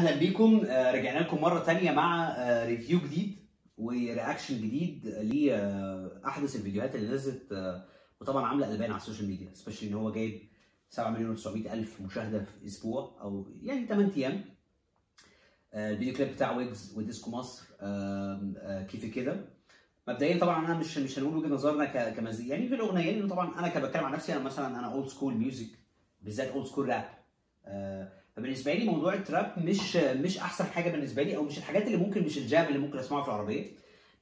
أهلا بيكم. آه، رجعنا لكم مرة تانية مع آه، review جديد و reaction جديد لأحدث الفيديوهات اللي نزلت آه، وطبعا عاملة قلبان على ال social media specially إن هو جايب 7 مليون و900 ألف مشاهدة في أسبوع أو يعني 8 أيام. آه، الفيديو كليب بتاع ويجز وديسكو مصر آه، كيفي كده. مبدئيا طبعا أنا مش مش هنقول وجهة نظرنا كمزيكا يعني في الأغنية لأنه طبعا أنا كبتكلم عن نفسي أنا مثلا أنا old school music بالذات old school rap فبالنسبة لي موضوع ال trap مش مش أحسن حاجة بالنسبة لي أو مش الحاجات اللي ممكن مش ال jam اللي ممكن اسمعه في العربية.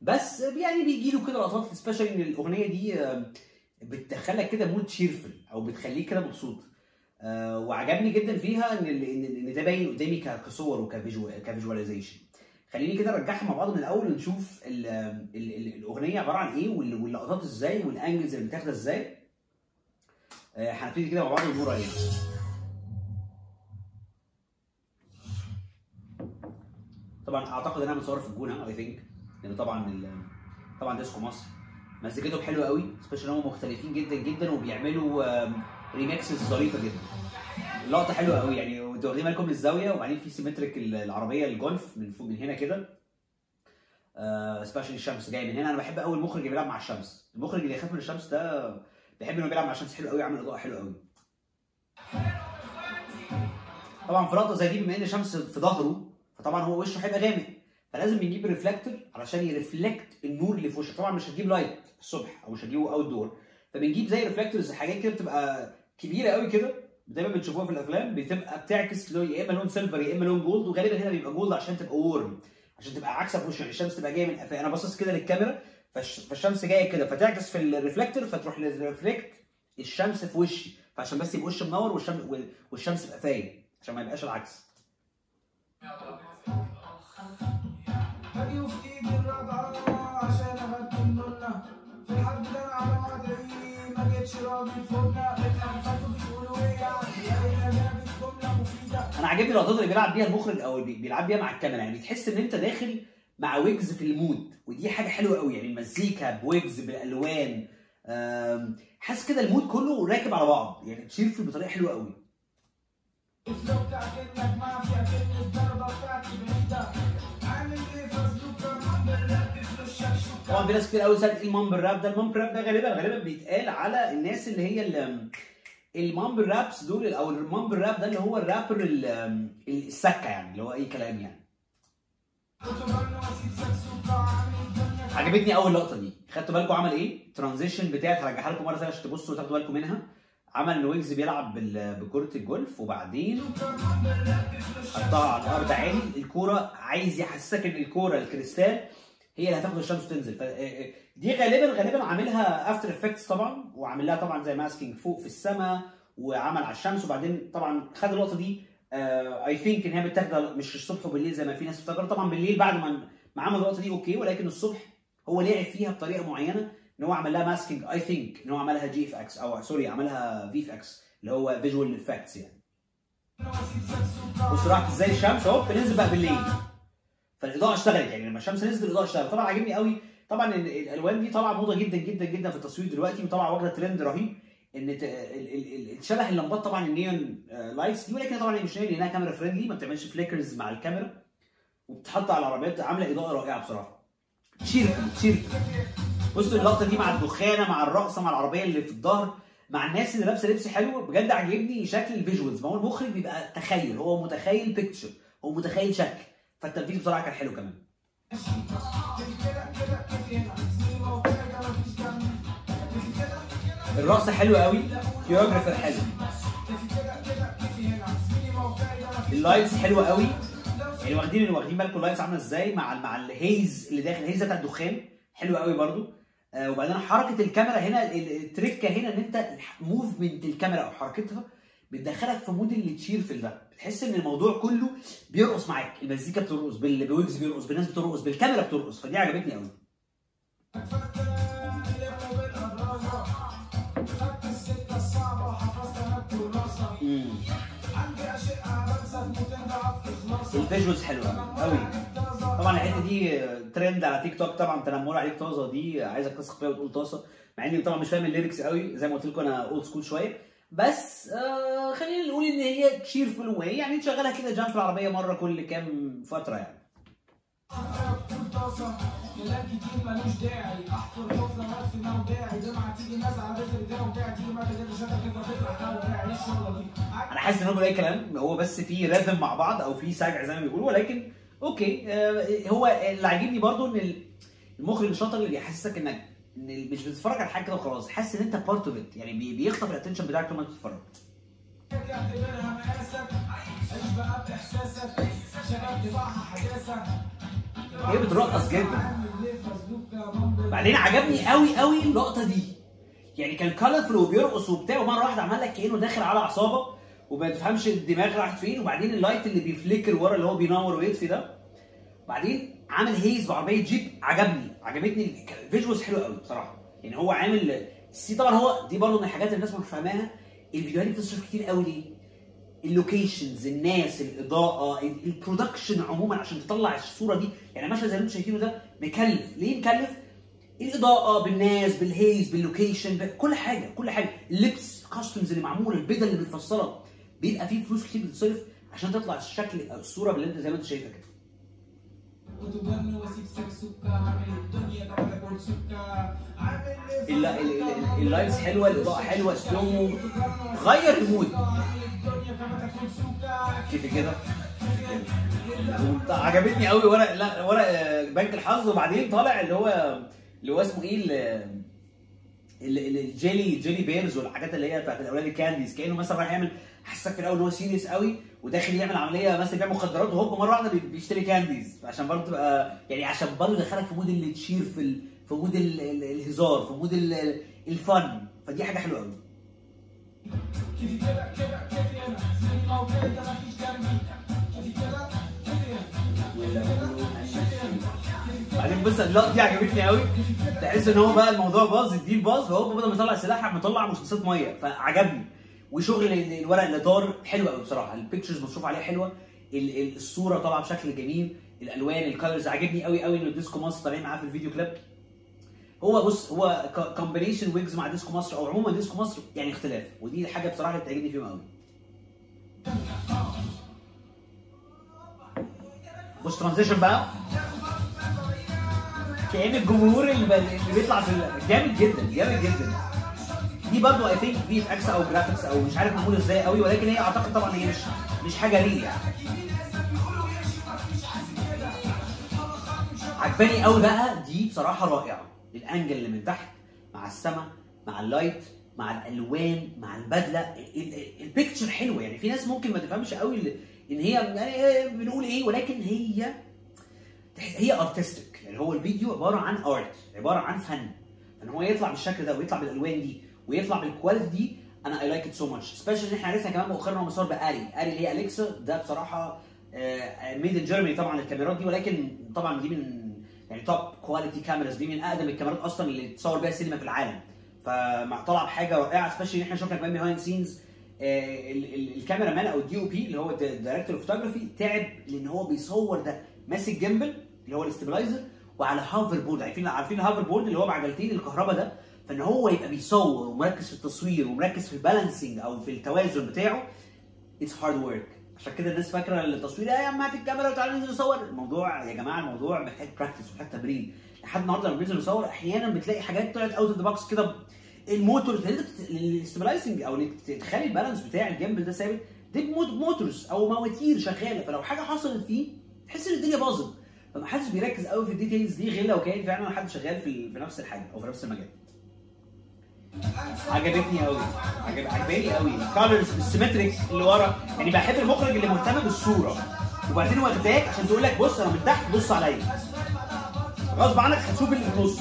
بس يعني بيجي له كده لقطات specially إن الأغنية دي آه، بتدخلك كده mood cheerful أو بتخليك كده مبسوط. آه، وعجبني جدا فيها إن إن ده باين قدامي كصور وك visualization خليني كده نرجعها مع بعض من الأول ونشوف ال ال ال الأغنية عبارة عن إيه وال- واللقطات إزاي وال angles اللي بتاخدها إزاي. آه، هنبتدي كده مع بعض ونقول رأينا. طبعا أعتقد إنها متصوره في الجونة I think لأن طبعا طبعا ديسكو مصر مزيكتهم حلوة قوي specially هم مختلفين جدا جدا وبيعملوا remixes ظريفة جدا. اللقطه حلوة قوي يعني واخدين بالكم من الزاوية وبعدين في symmetric العربية الجولف من فوق من هنا كده. specially الشمس جاي من هنا. أنا بحب قوي المخرج اللي بيلعب مع الشمس. المخرج اللي يخاف من الشمس ده بحب إنه بيلعب مع الشمس. حلو قوي عامل اضاءه حلوة قوي طبعا في لقطه زي دي بما إن الشمس في ظهره فطبعا هو وشه هيبقى غامق فلازم نجيب reflector علشان ي reflect النور اللي في وشه. طبعا مش هتجيب light الصبح أو مش هتجيبه outdoor فبنجيب زي reflectors حاجات كده بتبقى كبيرة قوي كده دايما بتشوفوها في الأفلام بتبقى بتعكس لو يا إما لون silver يا إما لون gold وغالبا هنا بيبقى gold عشان تبقى warm عشان تبقى عكسها في يعني الشمس تبقى جاية من فانا باصص كده للكاميرا فالش- فالشمس جاية كده فتعكس في ال reflector فتروح reflect الشمس في وشي. فعشان بس يبقى وشي منور والشمس والشمس تبقى فايق عشان ما يبقاش العكس. عشان في ده أنا على وضعي ما جيتش راضي فوقنا بتنفذوا بتقولوا إيه يعني يا ريتها جابت جملة مفيدة. أنا عاجبني اللقطات اللي بيلعب بيها المخرج أو بيلعب بيها مع الكاميرا. يعني تحس إن أنت داخل مع ويجز في ال mood. ودي حاجة حلوة قوي يعني المزيكا بويجز بالألوان. حاسس كده ال mood كله راكب على بعض. يعني cheerful بطريقة حلوة قوي في ناس كتير قوي سالت إيه ال mumble rap ده. ال mumble rap ده غالبا غالبا بيتقال على الناس اللي هي ال- ال mumble raps دول أو ال mumble rap ده اللي هو الرابر ال- السكة يعني اللي هو أي كلام يعني. عجبتني أول لقطة دي. خدتوا بالكم عمل إيه؟ ال transition بتاعت هرجعها لكم مرة ثانية عشان تبصوا وتاخدوا بالكم منها. عمل ان ويجز بيلعب بكرة الجولف وبعدين حطها على الأرض عالي الكورة عايز يحسسك إن الكورة الكريستال هي اللي هتاخد الشمس وتنزل. ف دي غالبا غالبا عاملها After Effects طبعا وعامل لها طبعا زي masking فوق في السماء وعمل على الشمس وبعدين طبعا خد اللقطه دي I think إن هي متاخده مش الصبح وبالليل زي ما في ناس افتكروا طبعا بالليل بعد ما عمل اللقطه دي okay ولكن الصبح هو لعب فيها بطريقة معينة إن هو عمل لها masking I think إن هو عملها GFX أو sorry عملها VFX اللي هو visual effects يعني. بص راحت إزاي الشمس؟ اهو بننزل بقى بالليل. فالإضاءة اشتغلت. يعني لما الشمس نزلت الإضاءة اشتغلت. طبعا عاجبني قوي. طبعا ال- الألوان دي طالعة موضة جدا جدا جدا في التصوير دلوقتي وطبعا واخدة ترند رهيب. إن شبه اللمبات طبعا النيون آه، lights دي ولكن طبعا مش نيون لأنها camera friendly ما بتعملش flickers مع الكاميرا وبتحط على العربيات عاملة إضاءة رائعة بصراحة. cheerful cheerful بصوا اللقطة دي مع الدخانة مع الرقصة مع العربية اللي في الظهر مع الناس اللي لابسة لبس حلو. بجد عاجبني شكل ال visuals ما هو المخرج بيبقى تخيل هو متخيل picture هو متخيل شكل. فالتنفيذ بصراحه كان حلو كمان. الرقص حلو قوي choreographer حلو. ال lights حلوة قوي. يعني واخدين واخدين بالكم ال lights عاملة إزاي؟ مع مع ال haze اللي داخل ال haze بتاع الدخان. حلو قوي برضو. آه وبعدين حركة الكاميرا هنا ال- التريكه هنا إن أنت movement الكاميرا أو حركتها بتدخلك في mood اللي cheerful ده بتحس إن الموضوع كله بيرقص معاك. المزيكا بترقص بال- بويجز بيرقص بالناس بترقص بالكاميرا بترقص. فدي عجبتني قوي ال visuals حلوة قوي طبعا الحتة دي ترند على تيك توك طبعا تنمر عليك طازة. دي عايزك تثق فيها وتقول طاسه مع إني طبعا مش فاهم ال lyrics قوي زي ما قلت لكم أنا old school شوية. بس آه خلينا نقول إن هي cheerful way يعني تشغلها كده جنب في العربية مرة كل كام فترة يعني. أنا حاسس إن هو أي كلام هو بس في rhythm مع بعض أو في سجع زي ما بيقولوا ولكن okay آه هو اللي عاجبني برضو إن المخرج الشاطر اللي بيحسسك إنك ان مش بتتفرج على حاجة كده وخلاص. حاسس إن أنت part of it يعني بي- بيخطف ال attention بتاعك طول ما أنت بتتفرج. هي بترقص جدا. بعدين عجبني قوي قوي اللقطه دي. يعني كان colorful وبيرقص وبتاع ومرة واحدة عمل لك كأنه داخل على عصابه وما تفهمش الدماغ راحت فين وبعدين ال light اللي بي flicker ورا اللي هو بينور ويطفي ده. بعدين عامل haze بعربية جيب عجبني عجبتني ال visuals حلو قوي بصراحة. يعني هو عامل السي طبعا هو دي برضه من الحاجات اللي الناس مش فاهماها. الفيديوهات دي بتصرف كتير قوي ليه؟ ال locations الناس الإضاءة ال- ال production عموما عشان تطلع الصورة دي. يعني مثلا زي اللي أنتم شايفينه ده مكلف. ليه مكلف؟ الإضاءة بالناس بال haze بال location بكل حاجة كل حاجة. اللبس ال costumes اللي معمولة البدل اللي متفصلة. بيبقى فيه فلوس كتير بتتصرف عشان تطلع الشكل الصورة اللي انت زي ما انت شايفها كده. وتجن واسيب سك عامل الدنيا جنب كل عامل ليه ال- ال- ال- ال lights حلوة الاضاءه حلوة slow غير ال mood. كيف كده؟ عجبتني قوي ورق لا ورق آه، بنك الحظ. وبعدين طالع اللي هو اللي هو اسمه إيه؟ ال- ال- ال- ال jelly jelly bears والحاجات اللي هي بتاعت الأولاد ال candies. كأنه مثلا رايح يعمل حسك في الأول إن هو serious قوي وداخل يعمل عملية مثلا بيعمل مخدرات وهوب مرة واحدة بي- بيشتري candies عشان برضه تبقى يعني عشان برضه يدخلك في mood اللي cheerful في mood ال- ال- الهزار في mood ال- ال- الفن. فدي حاجة حلوة قوي. بعدين بص اللقطة دي عجبتني قوي. تحس إن هو بقى الموضوع باظ الديل باظ فهو بدل ما يطلع سلاح مطلع مسدسات مية. فعجبني. وشغل ال- الورق اللي دار حلو قوي بصراحة. ال pictures مصروف عليها حلوة. ال- ال- الصورة طالعة بشكل جميل. الألوان ال colors عجبني قوي قوي إن الديسكو مصر طالعين معاه في الفيديو كليب هو بص هو combination ويجز مع ديسكو مصر أو عموما ديسكو مصر يعني اختلاف. ودي الحاجة بصراحة اللي بتعجبني فيهم قوي بص transition بقى. كأن الجمهور اللي, بيطلع في جامد جدا جامد جدا. دي برضو I think VFX أو graphics أو مش عارف معمول إزاي قوي ولكن هي أعتقد طبعا هي مش مش حاجة real يعني. عجباني قوي بقى دي بصراحة رائعة. ال angle اللي من تحت مع السماء مع ال light مع الألوان مع البدلة. ال- ال- ال picture حلوة يعني. في ناس ممكن ما تفهمش قوي إن هي يعني إيه بنقول إيه ولكن هي هي artistic يعني هو الفيديو عبارة عن art عبارة عن فن. ان هو يطلع بالشكل ده ويطلع بالألوان دي ويطلع بال quality دي أنا I like it so much special إن إحنا عرفنا كمان مؤخرا هو مصور باري ARRI اللي هي Alexa ده بصراحة made in Germany طبعا الكاميرات دي ولكن طبعا دي من يعني top quality cameras دي من أقدم الكاميرات أصلا اللي تصور بيها سينما في العالم. فطلع بحاجة رائعة special إن إحنا شفنا كمان behind scenes ال cameraman أو ال DOP اللي هو ال director of تعب لأن هو بيصور ده. ماسك gimbal اللي هو ال stabilizer وعلى hoverboard عارفين عارفين ال hoverboard اللي هو بعجلتين الكهرباء ده؟ فان هو يبقى بيصور ومركز في التصوير ومركز في ال balancing أو في التوازن بتاعه it's hard work عشان كده الناس فاكرة التصوير يا عم هات الكاميرا وتعالى ننزل نصور. الموضوع يا جماعة الموضوع محتاج practice ومحتاج تمرين لحد النهارده لما بننزل نصور أحيانا بتلاقي حاجات طلعت out of the box كده. الموتور ال stabilizing أو تخلي ال balance بتاع ال gimbal ده ثابت دي motors أو مواتير شغالة. فلو حاجة حصلت فيه تحس إن الدنيا باظت. فما حدش بيركز قوي في ال details دي غير لو كان فعلا حد شغال في في نفس الحاجة أو في نفس المجال. عجبتني قوي. عجب عجباني قوي. colors بال symmetric اللي ورا. يعني بحب المخرج اللي مهتم بالصورة. وبعدين واخداك عشان تقول لك بص أنا من تحت بص عليا. غصب عنك هتشوف اللي في النص.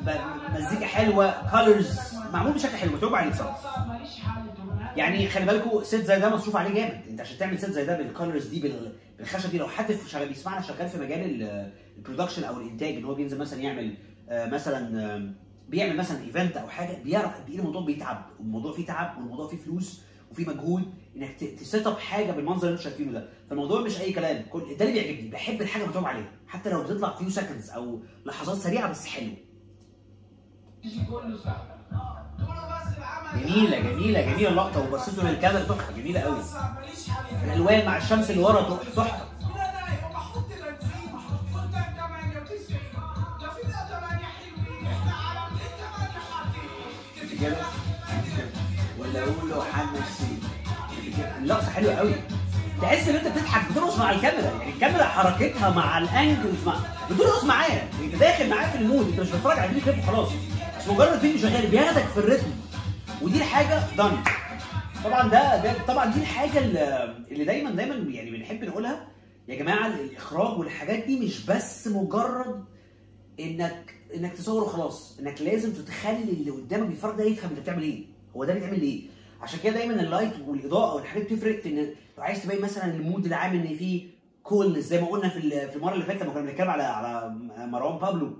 ب- مزيكا حلوة. colors معمول بشكل حلو. متعوب عليه بصراحه يعني خلي بالكوا set زي ده مصروف عليه جامد. انت عشان تعمل set زي ده بال colors دي بال- بالخشب دي لو حد شغال بيسمعنا شغال في مجال ال- ال production أو الإنتاج إن هو بينزل مثلا يعمل آه، مثلا بيعمل مثلا event أو حاجة بيعرف قد إيه الموضوع بيتعب الموضوع فيه تعب والموضوع فيه فلوس وفيه مجهود إنك ت set up حاجة بالمنظر اللي أنتوا شايفينه ده. فالموضوع مش أي كلام كل ده اللي بيعجبني بحب الحاجة متعوب عليها حتى لو بتطلع few seconds أو لحظات سريعة بس حلوة جميلة جميلة جميلة اللقطة وبصيتوا للكاميرا تحفة جميلة قوي الألوان مع الشمس اللي ورا تحفة. اللقطة حلوة قوي. تحس إن أنت بتضحك بترقص مع الكاميرا. يعني الكاميرا حركتها مع الانجلز مع بترقص معاه أنت داخل معاه في ال mood أنت مش بتتفرج على فيديو كليب وخلاص. مش مجرد فيديو شغال بياخدك في ال rhythm. ودي الحاجة done طبعا ده, ده طبعا دي الحاجة اللي دايما دايما يعني بنحب نقولها. يا جماعة الإخراج والحاجات دي مش بس مجرد انك إنك تصور وخلاص. إنك لازم تخلي اللي قدامك بيتفرج ده يفهم أنت بتعمل إيه. هو ده بيتعمل ليه؟ عشان كده دايما ال light والإضاءة والحاجات بتفرق في إن لو عايز تبين مثلا ال mood العام إن فيه cool زي ما قلنا في ال- في المرة اللي فاتت لما كنا بنتكلم على على مروان بابلو.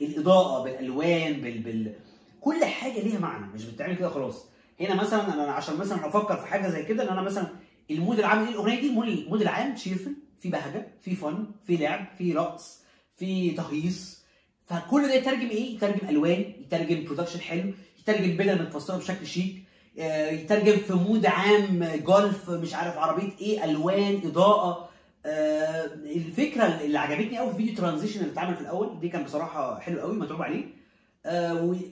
الإضاءة بالألوان بال, بال... كل حاجة ليها معنى مش بتتعمل كده خلاص. هنا مثلا أنا عشان مثلا أفكر في حاجة زي كده إن أنا مثلا ال mood العام إيه الأغنية دي؟ ال mood العام cheerful في بهجة في فن في لعب في رقص في تهيص فكل ده يترجم إيه؟ يترجم ألوان يترجم production حلو يترجم بدل متفصله بشكل شيك آه، يترجم في mood عام جولف مش عارف عربية إيه ألوان إضاءة. آه، الفكرة اللي عجبتني قوي في فيديو transition اللي اتعمل في الأول دي كان بصراحة حلو قوي متعوب عليه.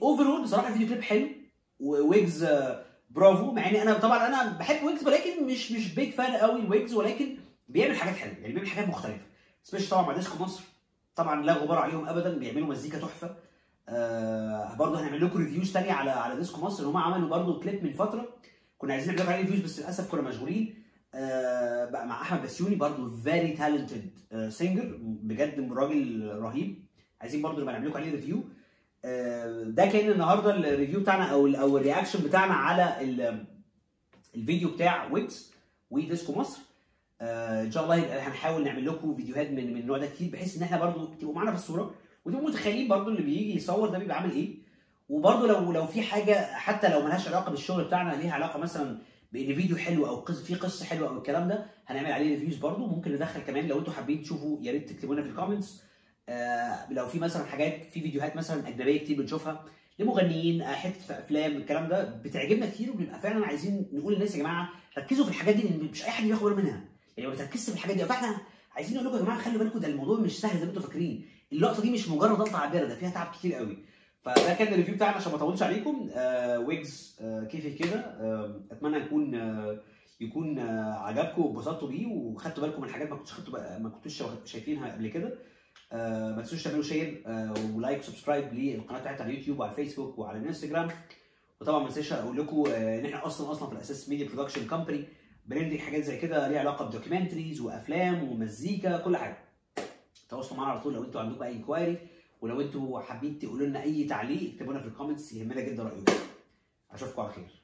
و overall بصراحة الفيديو كليب حلو. وويجز آه، برافو مع إني أنا طبعا أنا بحب ويجز ولكن مش مش big fan قوي ويجز ولكن بيعمل حاجات حلوة يعني بيعمل حاجات مختلفة. special طبعا مع ديسكو مصر طبعا لا غبار عليهم ابدا بيعملوا مزيكا تحفة. آه برضه هنعمل لكم reviews تانية على على ديسكو مصر. هم عملوا برضه كليب من فترة. كنا عايزين نعمل لكم عليه reviews بس للأسف كنا مشغولين. آه بقى مع أحمد بسيوني برضه very talented singer بجد راجل رهيب. عايزين برضه نبقى نعمل لكم عليه review آه ده كان النهارده ال review بتاعنا أو ال أو ال reaction بتاعنا على ال- الفيديو بتاع ويجز وديسكو مصر. آه إن شاء الله هنحاول نعمل لكم فيديوهات من من النوع ده كتير بحيث إن إحنا برضو تبقوا معانا في الصورة. وتبقوا متخيلين برضو اللي بيجي يصور ده بيبقى عامل إيه. وبرضو لو لو في حاجة حتى لو ملهاش علاقة بالشغل بتاعنا ليها علاقة مثلا بإن فيديو حلو أو قصه في قصة حلوة أو الكلام ده هنعمل عليه reviews برضو. ممكن ندخل كمان لو أنتوا حابين تشوفوا يا ريت تكتبوا لنا في ال comments آه لو في مثلا حاجات في فيديوهات مثلا أجنبية كتير بنشوفها لمغنيين آه، حتة في أفلام الكلام ده بتعجبنا كتير وبنبقى فعلا عايزين نقول للناس يا جماعة ركزوا في الحاجات دي لأن مش أي حد بياخد باله منها. يعني ما بتركزش في الحاجات دي. فإحنا عايزين نقول لكم يا جماعة خلوا بالكم ده الموضوع مش سهل زي ما أنتم فاكرين. اللقطة دي مش مجرد لقطة عابرة ده فيها تعب كتير قوي. فده كان ال review بتاعنا عشان ما اطولش عليكم. آه ويجز آه كيفي كده؟ آه أتمنى يكون آه يكون آه عجبكم واتبسطتوا بيه وخدتوا بالكم من حاجات ما كنتوش خدتوا ما كنتوش شايفينها قبل كده. آه ما تنسوش تعملوا share آه و like و subscribe للقناة بتاعتنا على اليوتيوب وعلى الفيسبوك وعلى الانستجرام. وطبعا ما انساش أقول لكم آه إن إحنا أصلا أصلا في الأساس media production company بننتج حاجات زي كده ليها علاقة ب documentaries وأفلام ومزيكا كل حاجة. تواصلوا معانا على طول لو أنتوا عندكم أي inquiry ولو أنتوا حابين تقولوا لنا أي تعليق اكتبوا لنا في ال comments يهمنا جدا رأيكم. أشوفكم على خير.